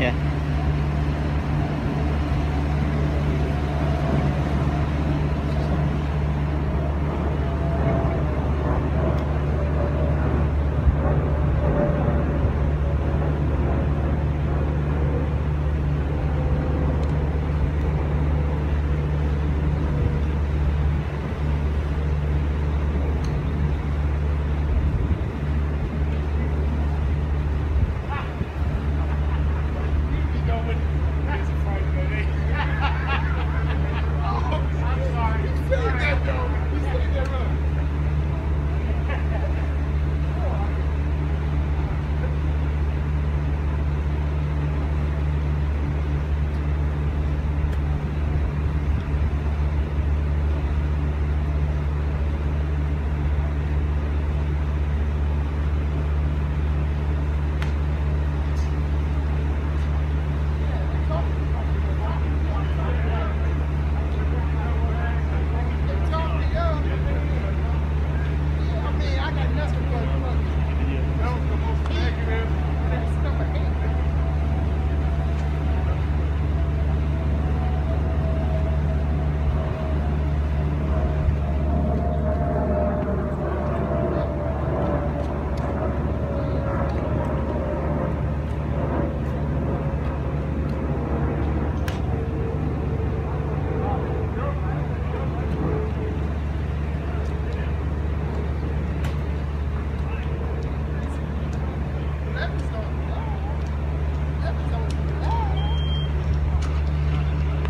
Yeah. Mastercard.